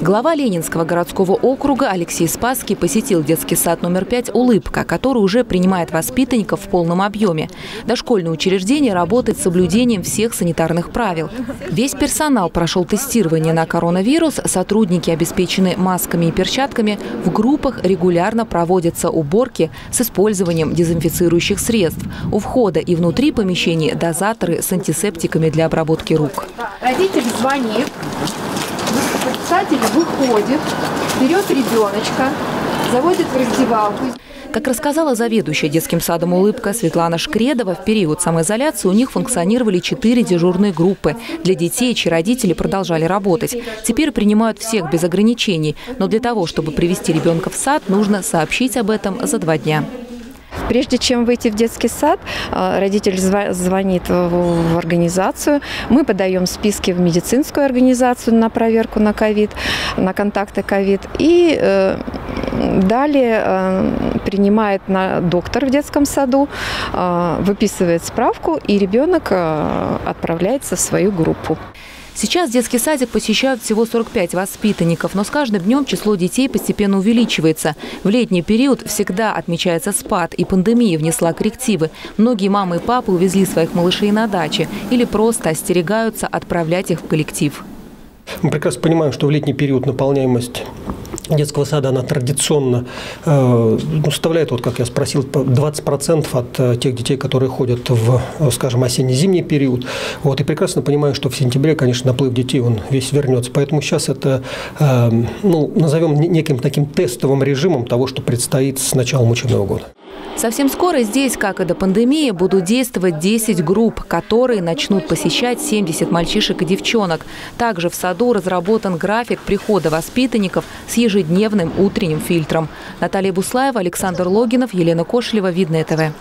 Глава Ленинского городского округа Алексей Спасский посетил детский сад номер 5 «Улыбка», который уже принимает воспитанников в полном объеме. Дошкольное учреждение работает с соблюдением всех санитарных правил. Весь персонал прошел тестирование на коронавирус, сотрудники обеспечены масками и перчатками, в группах регулярно проводятся уборки с использованием дезинфицирующих средств. У входа и внутри помещений дозаторы с антисептиками для обработки рук. Родитель звонит, воспитатель выходит, берет ребеночка, заводит в раздевалку. Как рассказала заведующая детским садом «Улыбка» Светлана Шкредова, в период самоизоляции у них функционировали четыре дежурные группы. Для детей, чьи родители продолжали работать. Теперь принимают всех без ограничений. Но для того, чтобы привести ребенка в сад, нужно сообщить об этом за два дня. Прежде чем выйти в детский сад, э, родитель звонит в организацию, мы подаем списки в медицинскую организацию на проверку на ковид, на контакты ковид. И э, далее э, принимает на доктор в детском саду, выписывает справку, и ребенок отправляется в свою группу. Сейчас детский садик посещают всего 45 воспитанников, но с каждым днем число детей постепенно увеличивается. В летний период всегда отмечается спад, и пандемия внесла коррективы. Многие мамы и папы увезли своих малышей на даче или просто остерегаются отправлять их в коллектив. Мы прекрасно понимаем, что в летний период наполняемость детского сада, она традиционно э, ну, составляет, вот как я спросил, 20% от э, тех детей, которые ходят в, э, скажем, осенне-зимний период. Вот, и прекрасно понимаю, что в сентябре, конечно, наплыв детей, он весь вернется. Поэтому сейчас это, ну, назовем неким таким тестовым режимом того, что предстоит с началом учебного года. Совсем скоро здесь, как и до пандемии, будут действовать 10 групп, которые начнут посещать 70 мальчишек и девчонок. Также в саду разработан график прихода воспитанников с ежедневным утренним фильтром. Наталья Буслаева, Александр Логинов, Елена Кошелева, Видное ТВ.